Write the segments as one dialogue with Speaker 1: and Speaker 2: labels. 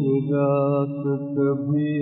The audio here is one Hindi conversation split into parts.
Speaker 1: Sujata Kabhi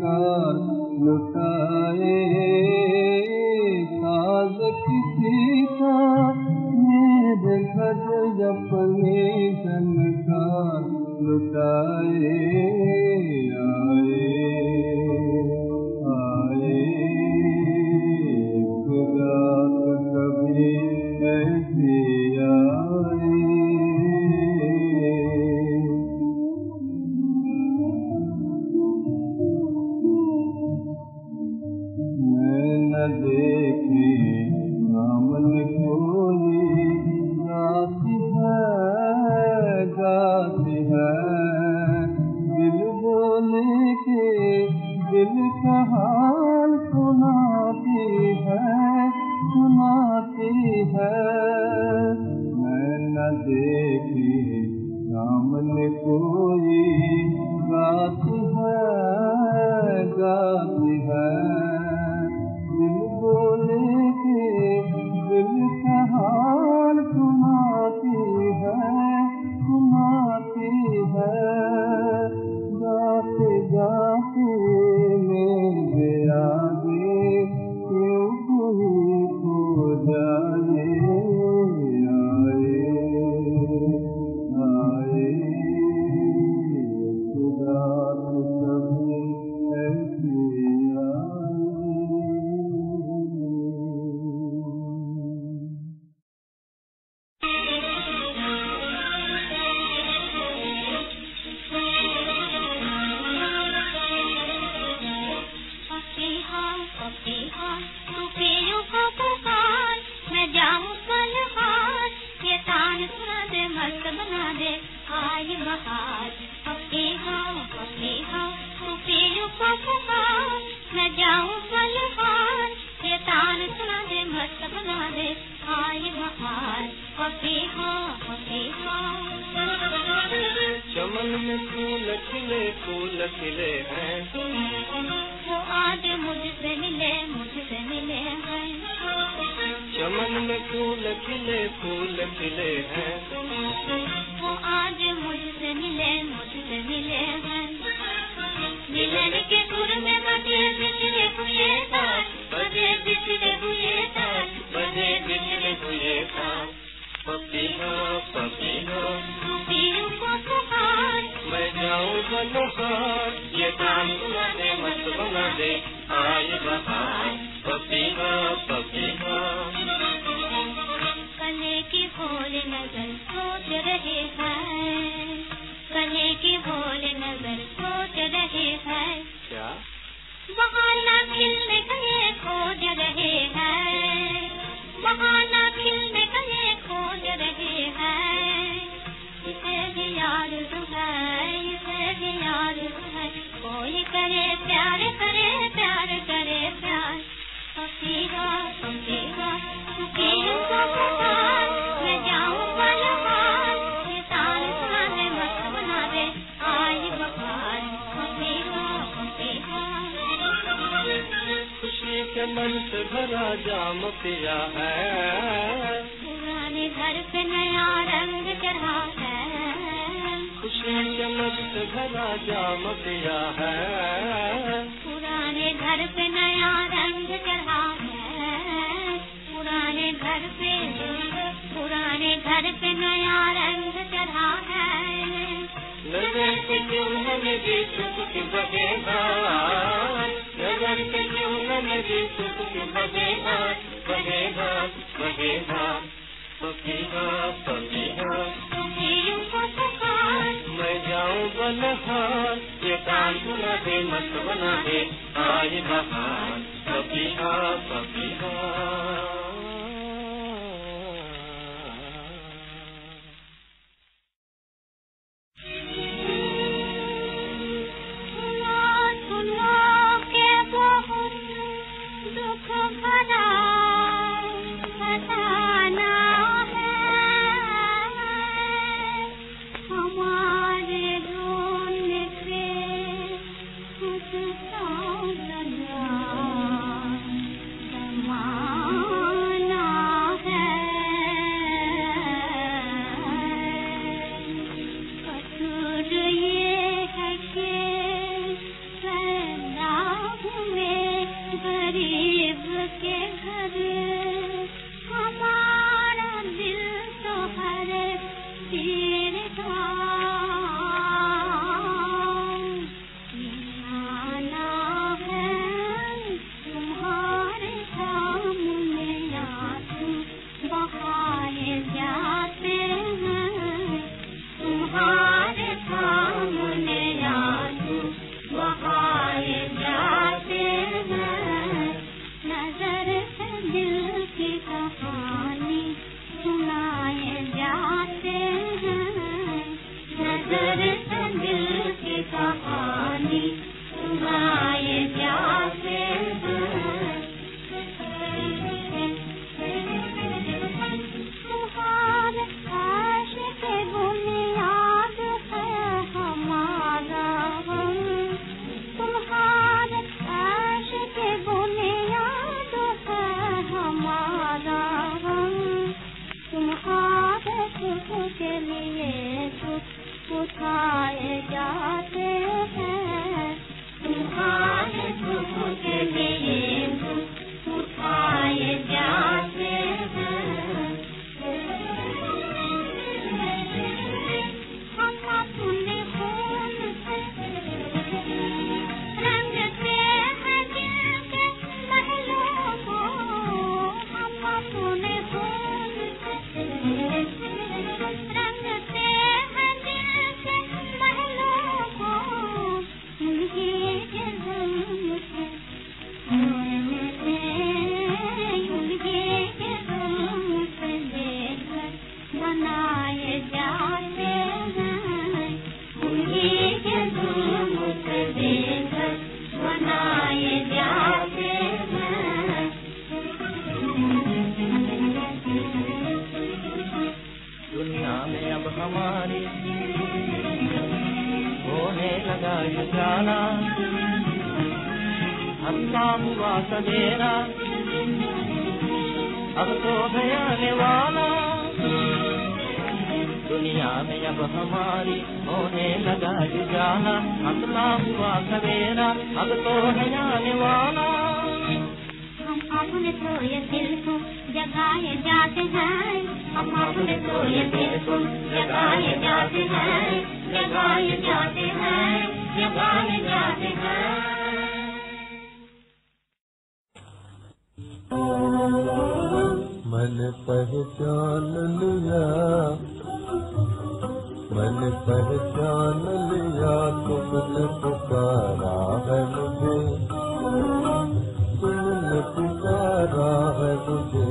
Speaker 1: पा लुटा मन में
Speaker 2: फूल खिले फूल खिले हैं
Speaker 3: तुम। जो आज मुझसे मिले मुझसे मिले हैं।
Speaker 2: चमन में फूल खिले फूल खिले हैं
Speaker 3: वो आज मुझसे मिले मुझसे मिले हैं। मिलन के सुर में बजे बिछड़े हुए बजे बिछड़े हुए one knows us. Yes, I'm the one?
Speaker 2: भरा पिया है।
Speaker 3: पुराने घर पे नया रंग चढ़ा है।
Speaker 2: खुशी चमक भरा जाम पिया है।
Speaker 3: पुराने घर पे नया रंग चढ़ा है। पुराने घर पे पुराने घर पे नया रंग चढ़ा है।
Speaker 2: नज़र से क्यों न मेरी सुख बहेगा नज़र से क्यों न सुख बहेगा बहेगा बहेगा पपीहा पपीहा
Speaker 3: सुखी
Speaker 2: मैं जाऊँ बलहार ये काम सुना दे मत बना दे आए बहार पपीहा पपीहा
Speaker 3: गरीब के घर हमारा उठाए जाते
Speaker 2: अब तो गया निवाना दुनिया में अब हमारी होने लगा जाना। हंसता हुआ सवेरा, अब तो गया निवाना
Speaker 3: हम अपने सोए दिल को जगाए जाते हैं। हम अपने सोए दिल को जगाए जाते हैं। जगाए जाते हैं, जगाए जाते हैं।
Speaker 1: मन पहचान लिया। मन पहचान लिया तुमने पुकारा है मुझे। तुमने पुकारा है मुझे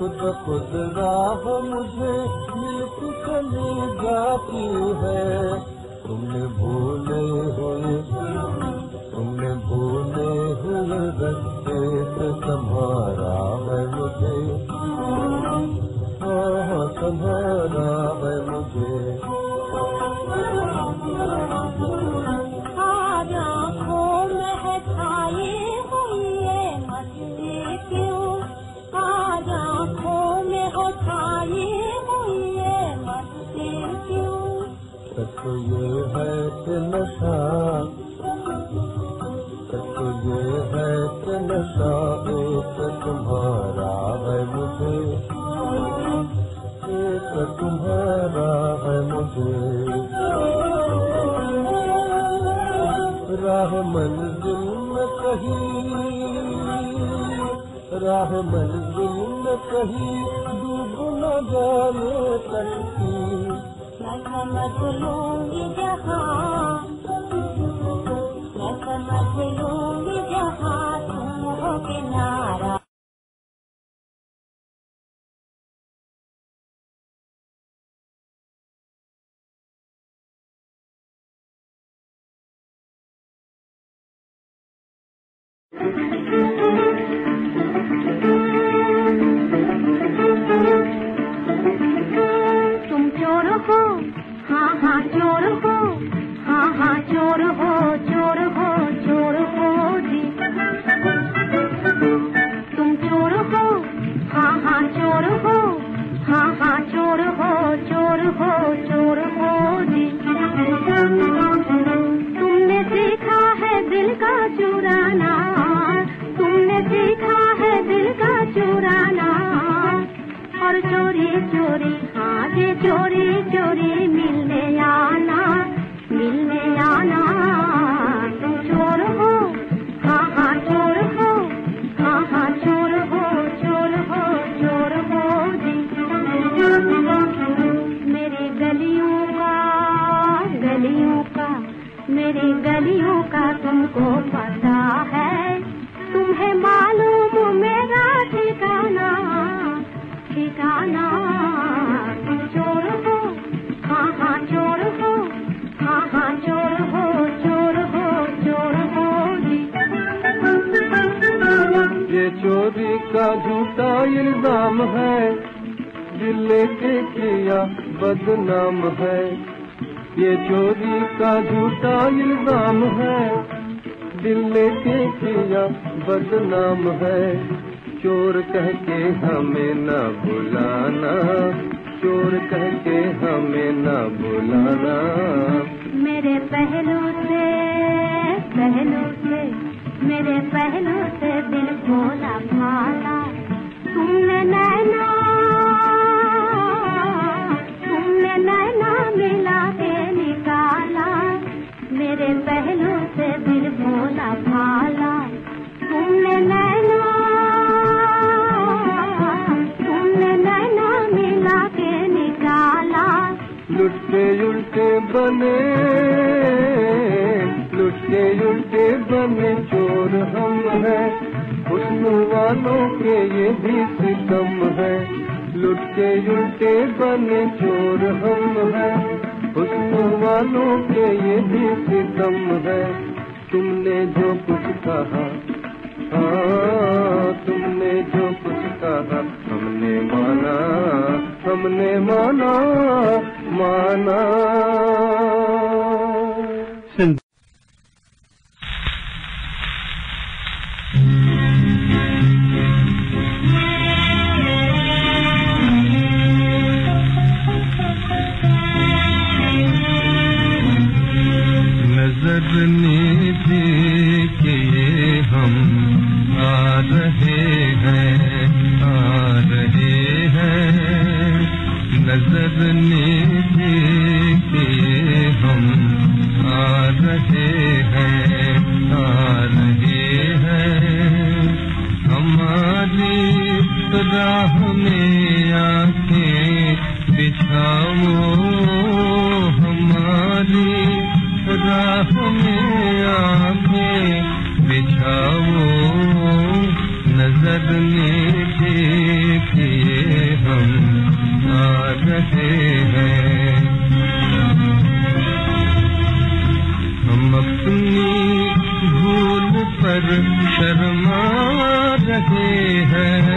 Speaker 1: खुद खुद राह मुझे चली जाती है। तुमने भूले हुए तुमने भूले हुए रस्ते से संभारा है मुझे। हाँ संभारा है मुझे
Speaker 3: है
Speaker 1: नशा है मुझे राह मंजिल में कहीं न सकती
Speaker 3: मैं समझ लूँगी जहाँ मैं तुमको पता है। तुम्हें मालूम मेरा ठिकाना ठिकाना। चोर हो हाँ हाँ चोर हो हाँ हाँ चोर हो चोर हो चोर हो
Speaker 1: ये चोरी का झूठा इल्ज़ाम है, दिल के किया बदनाम है। ये चोरी का झूठा इल्ज़ाम है दिल के किया बदनाम है। चोर कह के हमें न बुलाना। चोर कह के हमें न बुलाना।
Speaker 3: मेरे पहलू से पहलू से, मेरे पहलू से दिल भोला भाला तुमने नैना
Speaker 1: बने लुटके उल्टे बने चोर हम हैं। हुस्न वालों के ये भी सितम है। लुटके उल्टे बने चोर हम हैं। हुस्न वालों के ये भी सितम है। तुमने जो कुछ कहा हाँ तुमने जो कुछ कहा, हमने माना हमने माना माना नज़र पर शर्मा रहे हैं।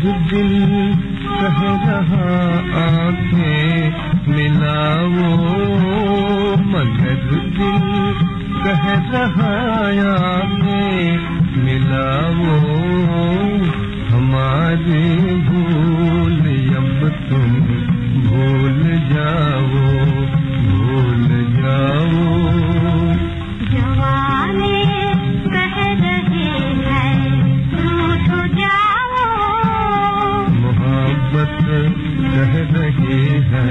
Speaker 3: आज दिल
Speaker 1: कह रहा आँखें मिलाओ मगर दिल कह रहा आँखें मिलाओ हमारे भू Oh, oh,